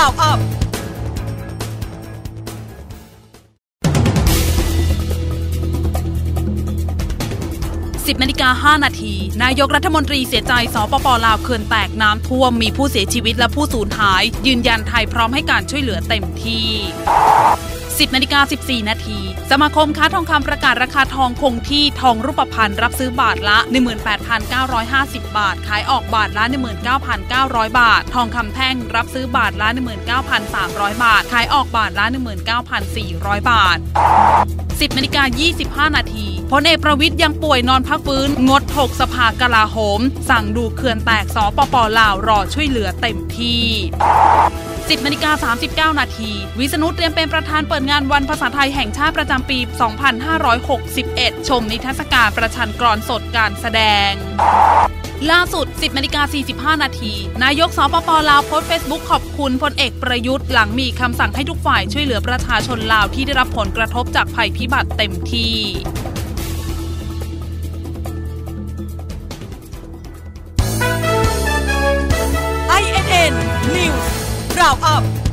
Round Up 10นาฬิกา5นาที นายกรัฐมนตรีเสียใจ สปปลาวเขื่อนแตกน้ำท่วม มีผู้เสียชีวิตและผู้สูญหาย ยืนยันไทยพร้อมให้การช่วยเหลือเต็มที่ 10นาฬิกา14 นาที สมาคมค้าทองคำประกาศราคาทองคงที่ทองรูปพรรณรับซื้อบาทละ 18,950 บาท ขายออกบาทละ 19,900 บาท ทองคำแท่งรับซื้อบาทละ 19,300 บาท ขายออกบาทละ 19,400 บาท 10นาฬิกา25 นาทีพลเอกประวิทย์ยังป่วยนอนพักฟื้น งดถกสภากลาโหม สั่งดูเขื่อนแตกสปปลาวรอช่วยเหลือเต็มที่ 10นาฬิกา39 นาที วิษณุเตรียมเป็นประธานเปิดงานวันภาษาไทยแห่งชาติประจำปี 2561 ชมนิทรรศการประชันกรอนสดการแสดงล่าสุด 10นาฬิกา45 นาที นายกสปปลาวโพสต์เฟซบุ๊กขอบคุณพลเอกประยุทธ์หลังมีคำสั่งให้ทุกฝ่ายช่วยเหลือประชาชนลาวที่ได้รับผลกระทบจากภัยพิบัติเต็มที่ INN News Go up!